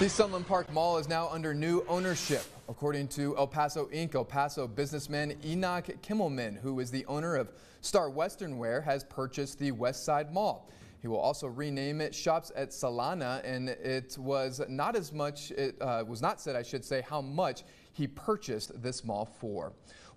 The Sunland Park Mall is now under new ownership. According to El Paso Inc., El Paso businessman Enoch Kimmelman, who is the owner of Starr Western Wear, has purchased the West Side Mall. He will also rename it Shops at Solana, and it was not as much, it uh, was not said, I should say, how much he purchased this mall for. Well,